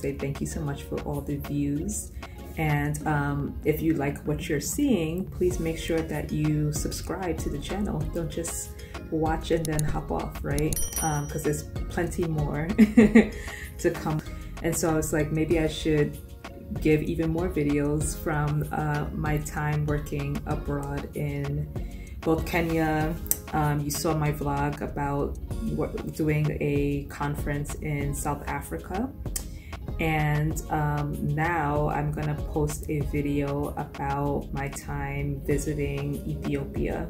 say thank you so much for all the views. And um, if you like what you're seeing, please make sure that you subscribe to the channel. Don't just watch and then hop off, right? Because um, there's plenty more to come. And so I was like, maybe I should give even more videos from uh, my time working abroad in both Kenya. Um, you saw my vlog about doing a conference in South Africa. And um, now I'm gonna post a video about my time visiting Ethiopia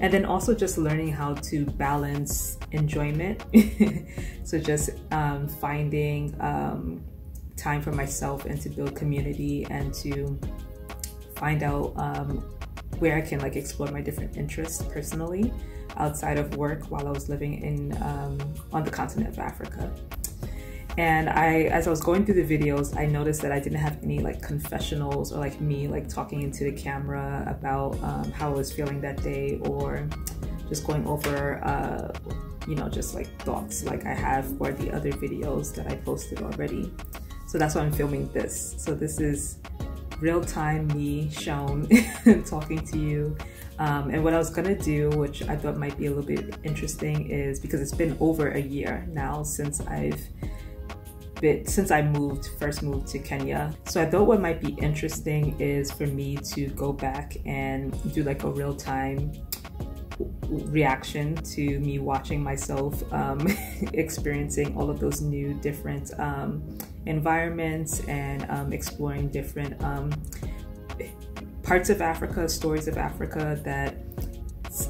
and then also just learning how to balance enjoyment. so just um, finding um, time for myself and to build community and to find out um, where I can like explore my different interests personally outside of work while I was living in um, on the continent of Africa. And I, as I was going through the videos, I noticed that I didn't have any like confessionals or like me like talking into the camera about um, how I was feeling that day or just going over, uh, you know, just like thoughts like I have for the other videos that I posted already. So that's why I'm filming this. So this is real time me shown talking to you. Um, and what I was gonna do, which I thought might be a little bit interesting, is because it's been over a year now since I've been, since I moved, first moved to Kenya. So I thought what might be interesting is for me to go back and do like a real time reaction to me watching myself um, experiencing all of those new different um, environments and um, exploring different um, parts of Africa, stories of Africa that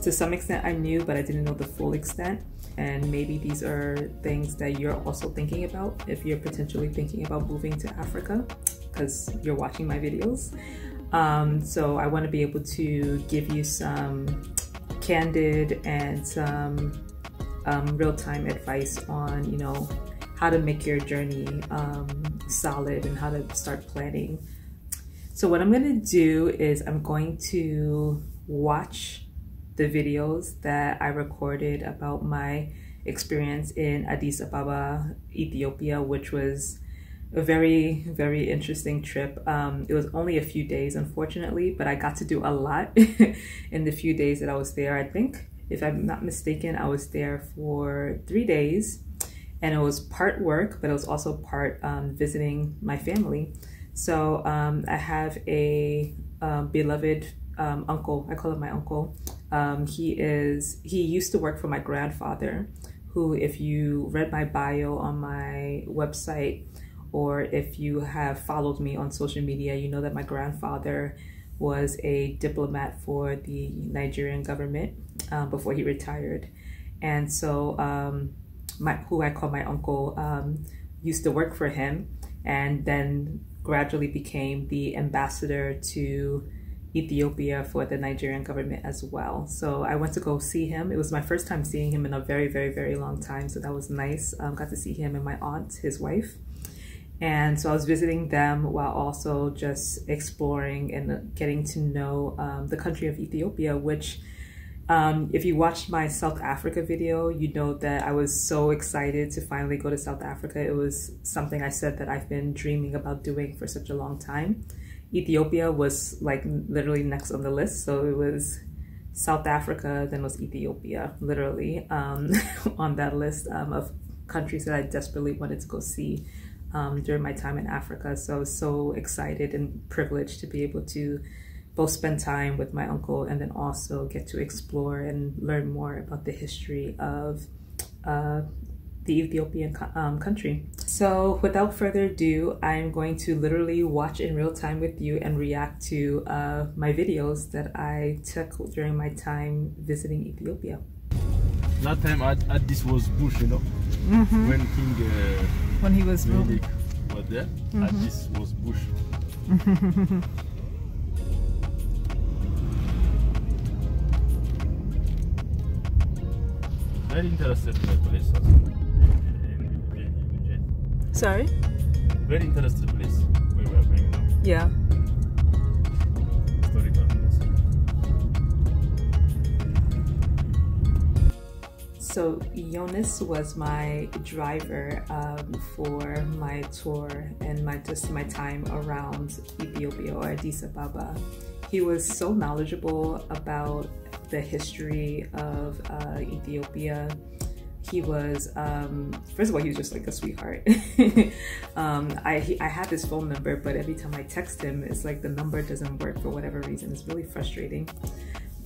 to some extent I knew, but I didn't know the full extent. And maybe these are things that you're also thinking about if you're potentially thinking about moving to Africa because you're watching my videos. Um, so I want to be able to give you some candid and some um, real-time advice on, you know, how to make your journey um, solid and how to start planning. So what I'm going to do is I'm going to watch the videos that I recorded about my experience in Addis Ababa, Ethiopia, which was a very, very interesting trip. Um, it was only a few days, unfortunately, but I got to do a lot in the few days that I was there. I think, if I'm not mistaken, I was there for three days and it was part work, but it was also part um, visiting my family. So um, I have a um, beloved um, uncle. I call him my uncle. Um, he is he used to work for my grandfather, who, if you read my bio on my website, or if you have followed me on social media, you know that my grandfather was a diplomat for the Nigerian government um, before he retired. And so, um, my, who I call my uncle, um, used to work for him and then gradually became the ambassador to Ethiopia for the Nigerian government as well. So I went to go see him. It was my first time seeing him in a very, very, very long time. So that was nice. Um, got to see him and my aunt, his wife. And so I was visiting them while also just exploring and getting to know um, the country of Ethiopia, which um, if you watched my South Africa video, you know that I was so excited to finally go to South Africa. It was something I said that I've been dreaming about doing for such a long time. Ethiopia was like literally next on the list. So it was South Africa, then was Ethiopia, literally um, on that list um, of countries that I desperately wanted to go see um, during my time in Africa. So I was so excited and privileged to be able to both spend time with my uncle and then also get to explore and learn more about the history of uh, the Ethiopian um, country. So without further ado, I'm going to literally watch in real time with you and react to uh, my videos that I took during my time visiting Ethiopia. That time at, Addis was bush, you know, mm -hmm. when King uh, when he was Menelik was there, mm -hmm. Addis was bush. Very interesting place. Sorry? Very interesting place where we are going now. Yeah. so Jonas was my driver um, for my tour and my just my time around Ethiopia or Addis Ababa. He was so knowledgeable about the history of uh, Ethiopia. He was, um, first of all, he was just like a sweetheart. um, I, he, I have his phone number, but every time I text him, it's like the number doesn't work for whatever reason. It's really frustrating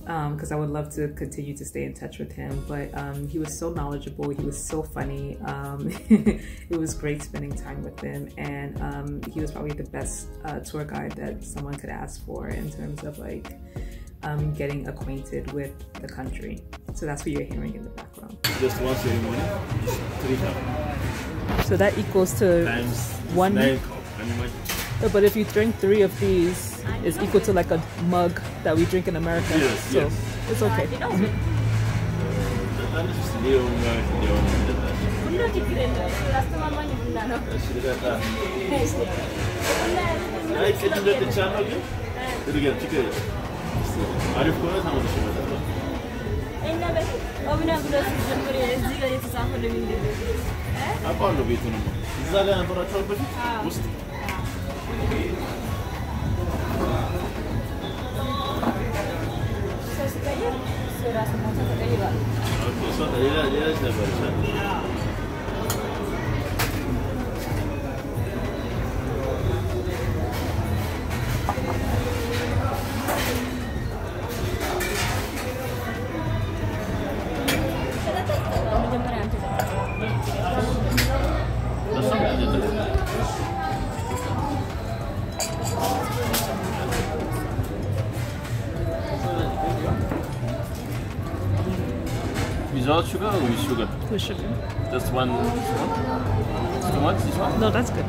because um, I would love to continue to stay in touch with him. But um, he was so knowledgeable. He was so funny. Um, it was great spending time with him, and um, he was probably the best uh, tour guide that someone could ask for in terms of like um, getting acquainted with the country. So that's what you're hearing in the background. Just one ceremony, three cups. So that equals to Times one. Nine cup. But if you drink three of these, it's equal to like a mug that we drink in America. Yes, so yes. it's okay. Mm -hmm. Arif Kora tam alışı mesela. Eline be. Amına burası Cumhuriyet Zigareti Zahırı Bildirdi. Yaparlı bir tunumu. Zaten bura çok bir usta. Söz kayıp. Sırası monta kayıp. Okey, sonra ileride ileride böyle. With sugar? With sugar. Just one spoon? It's too much, this one? No, that's good.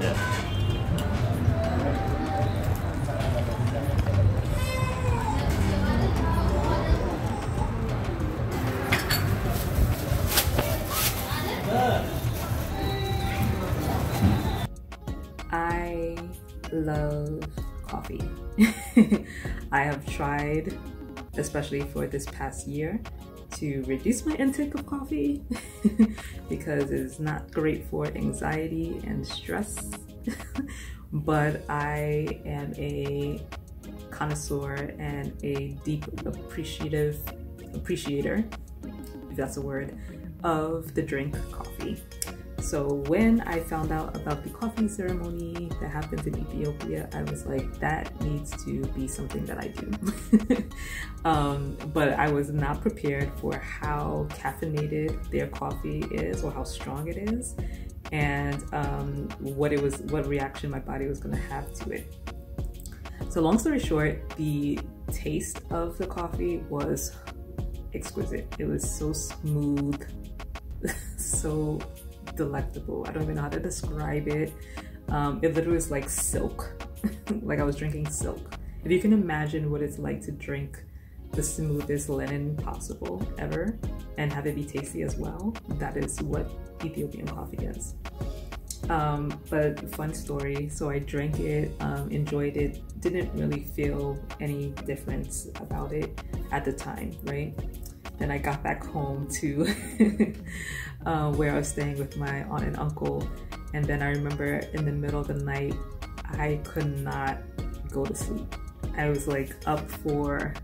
Yeah. I love coffee. I have tried, especially for this past year, to reduce my intake of coffee because it's not great for anxiety and stress. but I am a connoisseur and a deep appreciative appreciator, if that's a word, of the drink coffee. So when I found out about the coffee ceremony that happens in Ethiopia, I was like, that needs to be something that I do. um, but I was not prepared for how caffeinated their coffee is or how strong it is, and um, what it was, what reaction my body was going to have to it. So long story short, the taste of the coffee was exquisite. It was so smooth, so delectable. I don't even know how to describe it. Um, it literally is like silk, like I was drinking silk. If you can imagine what it's like to drink the smoothest linen possible ever and have it be tasty as well, that is what Ethiopian coffee is. Um, but fun story. So I drank it, um, enjoyed it, didn't really feel any difference about it at the time, right? Then I got back home to uh, where I was staying with my aunt and uncle. And then I remember in the middle of the night, I could not go to sleep. I was like up for,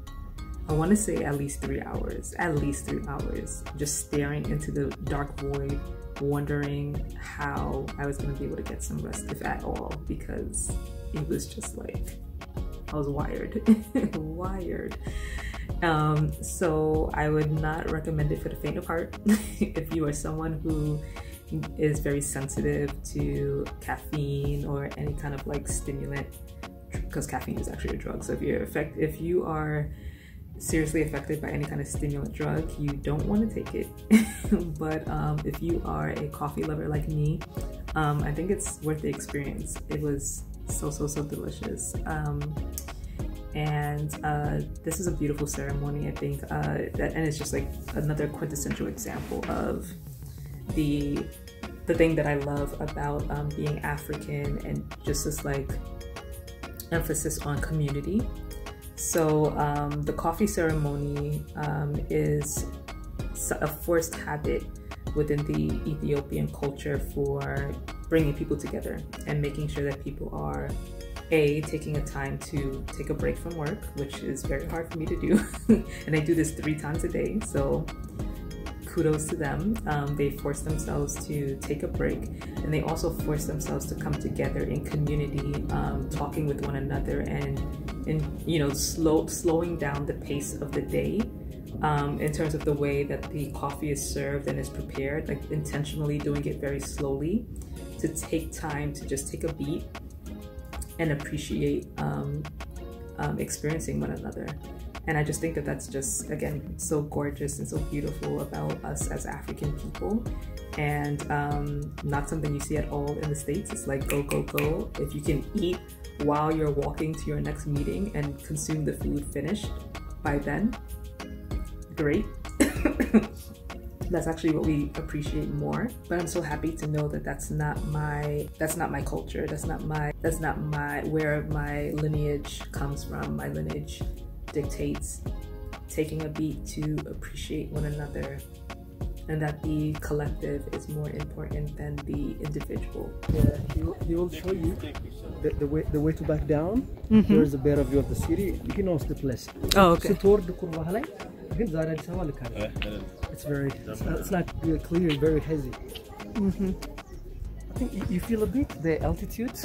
I want to say at least three hours, at least three hours, just staring into the dark void, wondering how I was going to be able to get some rest, if at all, because it was just like, I was wired, wired. Um, so I would not recommend it for the faint of heart. if you are someone who is very sensitive to caffeine or any kind of like stimulant, because caffeine is actually a drug. So if you're affect, if you are seriously affected by any kind of stimulant drug, you don't want to take it. but um, if you are a coffee lover like me, um, I think it's worth the experience. It was so so so delicious. Um, and uh, this is a beautiful ceremony i think uh, and it's just like another quintessential example of the the thing that i love about um, being african and just this like emphasis on community. So um, the coffee ceremony um, is a forced habit within the Ethiopian culture for bringing people together and making sure that people are a taking a time to take a break from work which is very hard for me to do. And i do this three times a day so kudos to them. Um, they force themselves to take a break and they also force themselves to come together in community um, talking with one another and and you know slow slowing down the pace of the day um, in terms of the way that the coffee is served and is prepared like intentionally doing it very slowly to take time to just take a beat and appreciate um, um, experiencing one another. And I just think that that's just, again, so gorgeous and so beautiful about us as African people. And um, not something you see at all in the States. It's like go, go, go. If you can eat while you're walking to your next meeting and consume the food finished by then, great. that's actually what we appreciate more. But i'm so happy to know that that's not my that's not my culture. That's not my that's not my where my lineage comes from. My lineage dictates taking a beat to appreciate one another and that the collective is more important than the individual. Yeah, he, will, he will show you the, the way the way to back down. Mm -hmm. There is a better view of the city. He knows the place. Oh, okay. ስትወርድ ኩርባህ ላይ ግን ዛሬ አዲስ አበባ ልክ አይደለም። It's very it's not, it's not clear, very hazy. Mm -hmm. I think you, you feel a bit the altitude.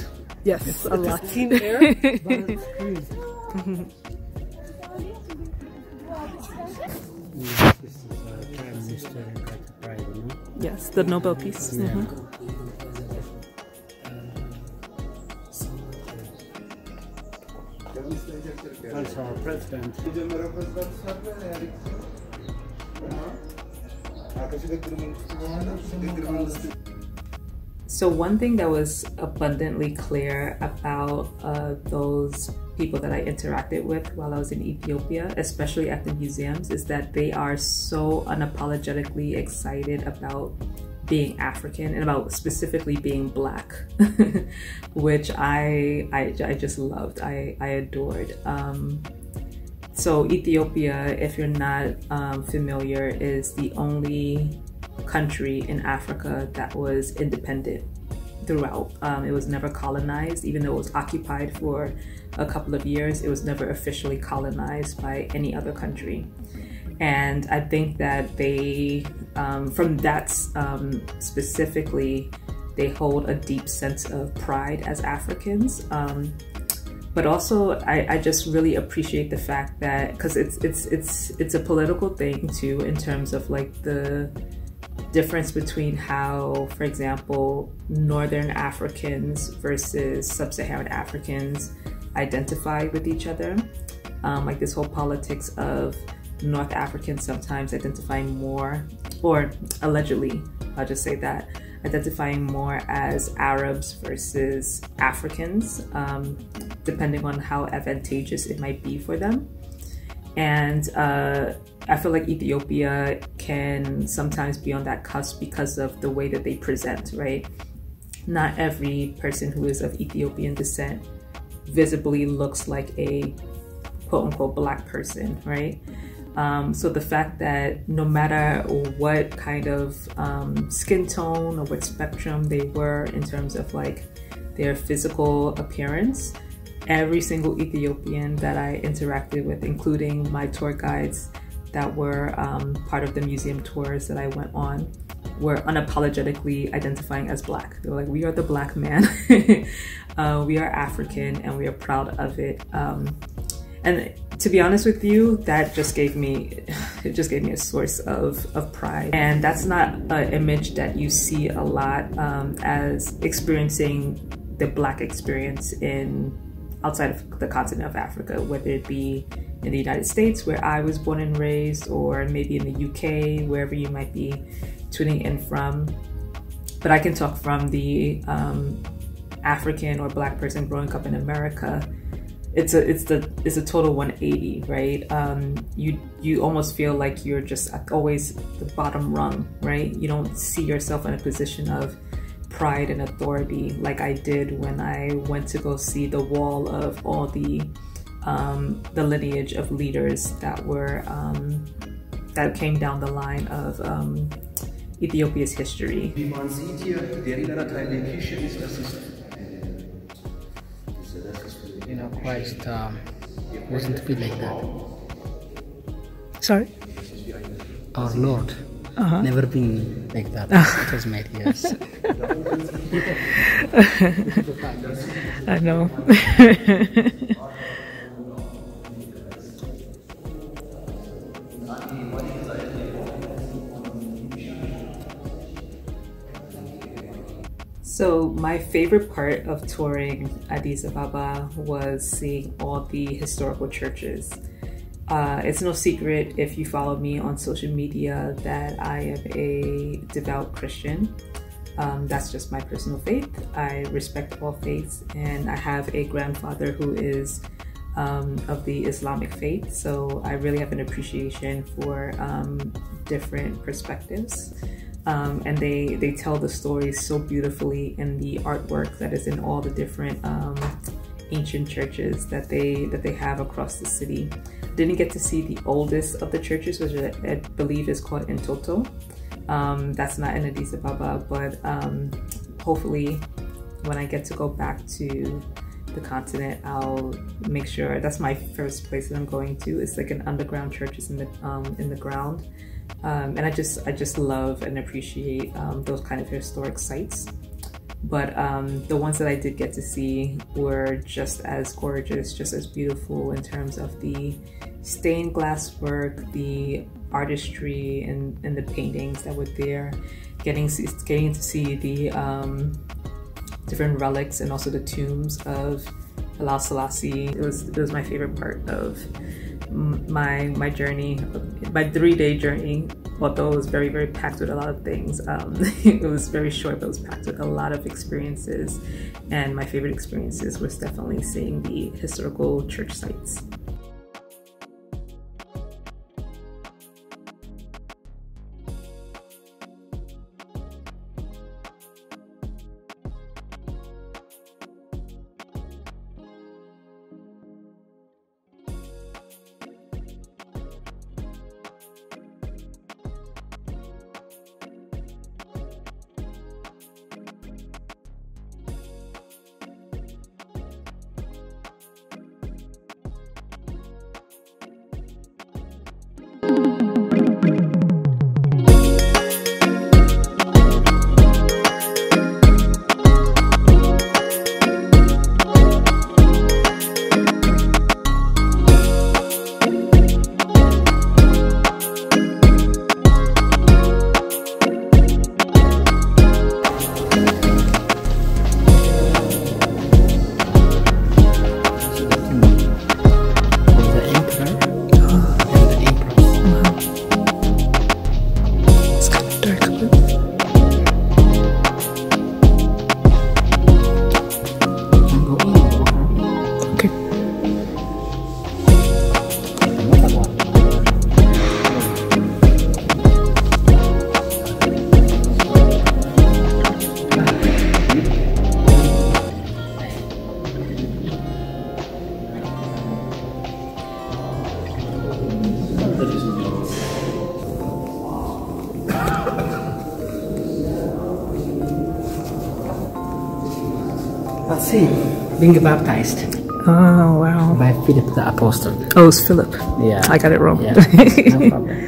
Yes, it's, a lot. thin air, but it's crazy. This is uh, Prime Minister Pride, you know? Yes, the Nobel Peace. Yeah. Mm -hmm. Also our president. So one thing that was abundantly clear about uh, those people that I interacted with while I was in Ethiopia, especially at the museums, is that they are so unapologetically excited about being African and about specifically being black, which I, I, I just loved, I, I adored. Um, so Ethiopia, if you're not um, familiar, is the only country in Africa that was independent throughout. Um, it was never colonized, even though it was occupied for a couple of years, it was never officially colonized by any other country. And I think that they, um, from that um, specifically, they hold a deep sense of pride as Africans. Um, but also, I, I, just really appreciate the fact that because it's it's it's it's a political thing too in terms of like the difference between how, for example, Northern Africans versus Sub-Saharan Africans identify with each other. Um, like this whole politics of North Africans sometimes identifying more, or allegedly, I'll just say that, identifying more as Arabs versus Africans, um, depending on how advantageous it might be for them. And uh, I feel like Ethiopia can sometimes be on that cusp because of the way that they present, right? Not every person who is of Ethiopian descent visibly looks like a quote unquote black person, right? Um, so the fact that no matter what kind of um, skin tone or what spectrum they were in terms of like their physical appearance, every single Ethiopian that I interacted with, including my tour guides that were um, part of the museum tours that I went on, were unapologetically identifying as black. They were like, we are the black man. uh, we are African and we are proud of it. Um, and to be honest with you, that just gave me, it just gave me a source of, of pride. And that's not an image that you see a lot um, as experiencing the black experience in outside of the continent of Africa, whether it be in the United States where I was born and raised, or maybe in the UK, wherever you might be tuning in from. But I can talk from the um, African or black person growing up in America. It's a it's the it's a total 180 right? Um you you almost feel like you're just always the bottom rung right? You don't see yourself in a position of pride and authority like i did when i went to go see the wall of all the um the lineage of leaders that were um that came down the line of um, Ethiopia's history. Wie man sieht hier, der innere Teil der Kirche ist, das ist You know, Christ um, wasn't to be like that. Sorry? Our Lord Uh-huh. never been like that. it was made, yes. I know. So my favorite part of touring Addis Ababa was seeing all the historical churches. Uh, it's no secret if you follow me on social media that I am a devout Christian. Um, that's just my personal faith. I respect all faiths, and I have a grandfather who is um, of the Islamic faith, so I really have an appreciation for um, different perspectives. Um, and they, they tell the stories so beautifully in the artwork that is in all the different um, ancient churches that they that they have across the city. Didn't get to see the oldest of the churches, which I, I believe is called Entoto. Um, that's not in Addis Ababa, but um, hopefully when I get to go back to the continent, I'll make sure that's my first place that I'm going to. It's like an underground church is in the um, in the ground, um, and I just I just love and appreciate um, those kind of historic sites. But um, the ones that I did get to see were just as gorgeous, just as beautiful in terms of the stained glass work, the artistry, and, and the paintings that were there. Getting getting to see the um, different relics and also the tombs of Haile Selassie. It was it was my favorite part of my my journey, my three day journey. Although it was very very packed with a lot of things, um, it was very short, but it was packed with a lot of experiences. And my favorite experiences was definitely seeing the historical church sites. Being baptized Oh wow. by Philip the Apostle. Oh, it's Philip. Yeah. I got it wrong. Yeah, no problem.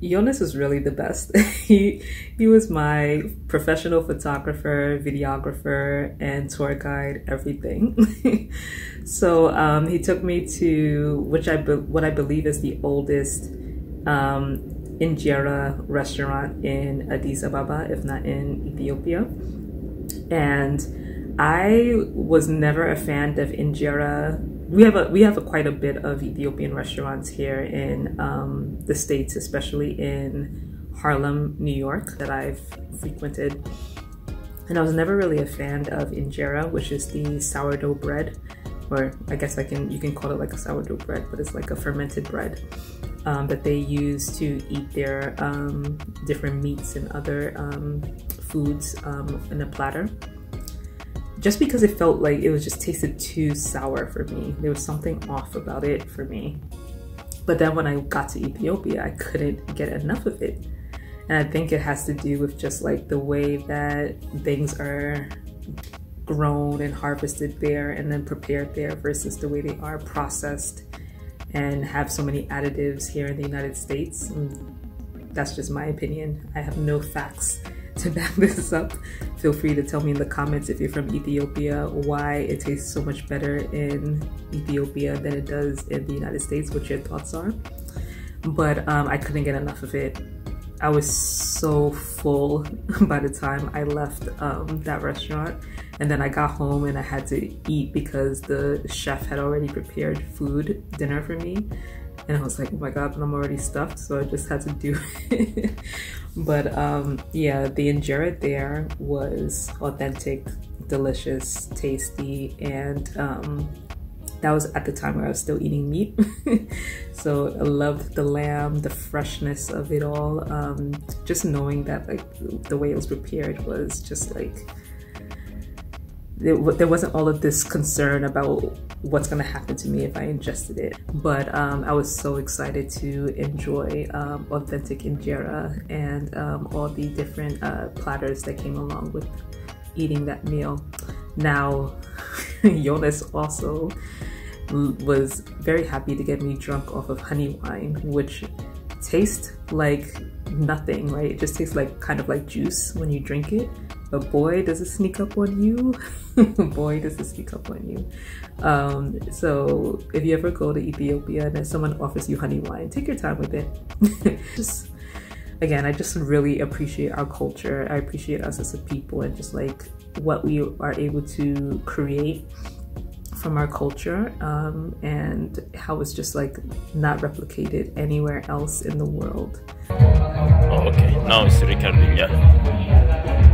Jonas was really the best. he he was my professional photographer, videographer, and tour guide, everything. so um, he took me to which I what I believe is the oldest um, injera restaurant in Addis Ababa, if not in Ethiopia. And I was never a fan of injera. We have a we have a, quite a bit of Ethiopian restaurants here in um, the states, especially in Harlem, New York, that I've frequented. And I was never really a fan of injera, which is the sourdough bread, or I guess I can you can call it like a sourdough bread, but it's like a fermented bread um, that they use to eat their um, different meats and other um, foods um, in a platter. Just because it felt like it was just tasted too sour for me. There was something off about it for me. But then when I got to Ethiopia, I couldn't get enough of it. And I think it has to do with just like the way that things are grown and harvested there and then prepared there versus the way they are processed and have so many additives here in the United States. And that's just my opinion. I have no facts to back this up. Feel free to tell me in the comments if you're from Ethiopia why it tastes so much better in Ethiopia than it does in the United States, what your thoughts are. But um, I couldn't get enough of it. I was so full by the time I left um, that restaurant. And then I got home and I had to eat because the chef had already prepared food, dinner for me. And I was like, oh my God, I'm already stuffed. So I just had to do it. but um, yeah, the injera there was authentic, delicious, tasty, and um, that was at the time where I was still eating meat. so I loved the lamb, the freshness of it all. Um, just knowing that like the way it was prepared was just like, there, there wasn't all of this concern about what's gonna happen to me if I ingested it. But um, I was so excited to enjoy um, authentic injera and um, all the different uh, platters that came along with eating that meal. Now, Jonas also was very happy to get me drunk off of honey wine, which tastes like nothing, right? It just tastes like kind of like juice when you drink it. But boy, does it sneak up on you. boy, does it sneak up on you. Um, so if you ever go to Ethiopia and someone offers you honey wine, take your time with it. just again, I just really appreciate our culture. I appreciate us as a people and just like what we are able to create from our culture um, and how it's just like not replicated anywhere else in the world. Oh, okay, now it's recording, yeah.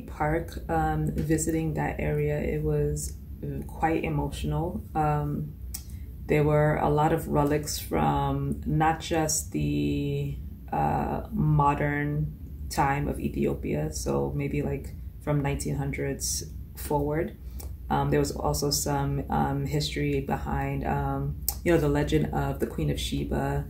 Park, um, visiting that area, it was quite emotional. Um, there were a lot of relics from not just the uh, modern time of Ethiopia, so maybe like from 1900s forward. Um, there was also some um, history behind, um, you know, the legend of the Queen of Sheba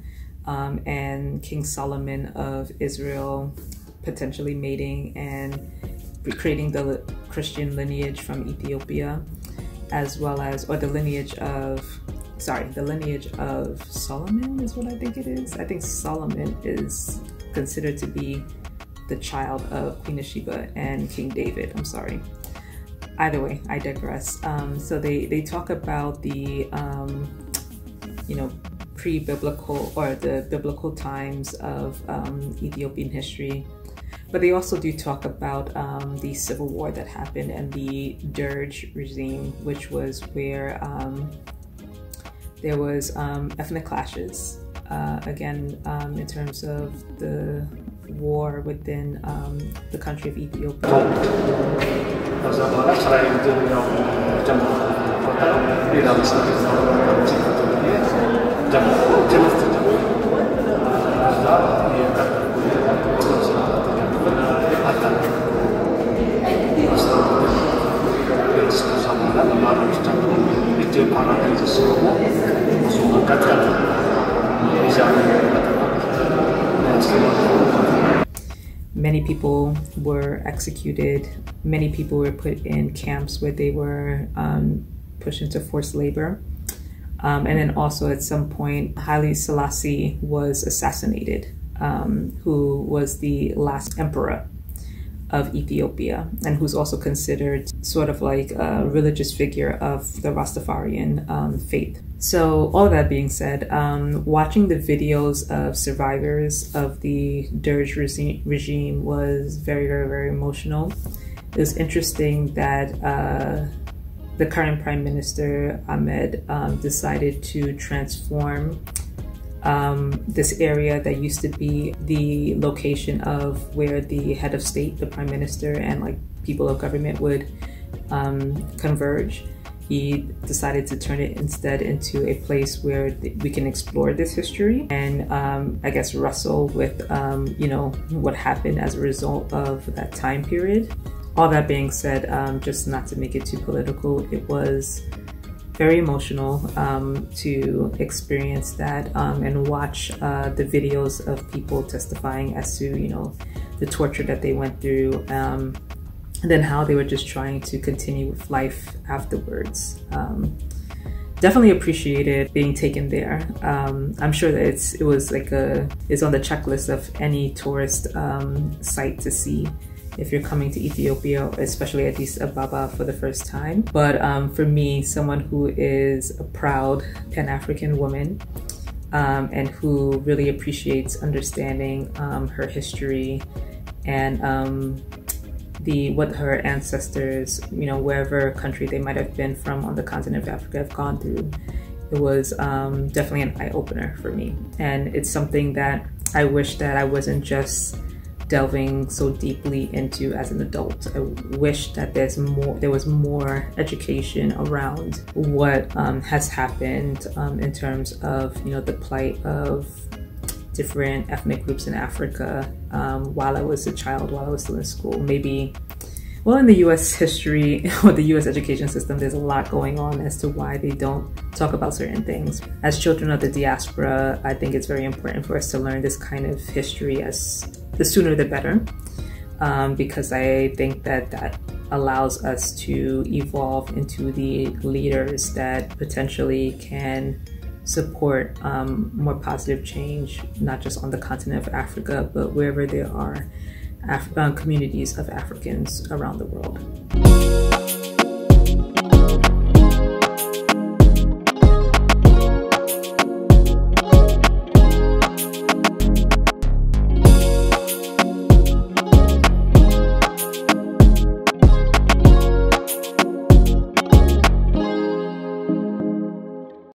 um, and King Solomon of Israel potentially mating and creating the Christian lineage from Ethiopia, as well as, or the lineage of, sorry, the lineage of Solomon is what I think it is. I think Solomon is considered to be the child of Queen of Sheba and King David. I'm sorry. Either way, I digress. Um, so they, they talk about the, um, you know, pre-biblical or the biblical times of um, Ethiopian history. But they also do talk about um, the civil war that happened and the Derg regime, which was where um, there was um, ethnic clashes. Uh, again, um, in terms of the war within um, the country of Ethiopia. Many people were executed. Many people were put in camps where they were um, pushed into forced labor. Um, and then also at some point, Haile Selassie was assassinated, um, who was the last emperor of Ethiopia and who's also considered sort of like a religious figure of the Rastafarian um, faith. So, all that being said, um, watching the videos of survivors of the Derg regime was very, very, very emotional. It was interesting that uh, the current Prime Minister, Ahmed, um, decided to transform um, this area that used to be the location of where the head of state, the prime minister, and like people of government would um, converge. He decided to turn it instead into a place where we can explore this history and um, I guess wrestle with, um, you know, what happened as a result of that time period. All that being said, um, just not to make it too political, it was very emotional um, to experience that um, and watch uh, the videos of people testifying as to you know the torture that they went through um, and then how they were just trying to continue with life afterwards. Um, definitely appreciated being taken there. Um, i'm sure that it's it was like a it's on the checklist of any tourist um, site to see if you're coming to Ethiopia, especially Addis Ababa for the first time. But um, for me, someone who is a proud Pan African woman um, and who really appreciates understanding um, her history and um, the what her ancestors, you know, wherever country they might have been from on the continent of Africa have gone through. It was um, definitely an eye opener for me, and it's something that I wish that I wasn't just delving so deeply into as an adult. I wish that there's more, there was more education around what um, has happened um, in terms of you know the plight of different ethnic groups in Africa um, while I was a child, while I was still in school. Maybe, well, in the US history or the US education system, there's a lot going on as to why they don't talk about certain things. As children of the diaspora, I think it's very important for us to learn this kind of history as the sooner the better, um, because I think that that allows us to evolve into the leaders that potentially can support um, more positive change, not just on the continent of Africa, but wherever there are Af- uh, communities of Africans around the world.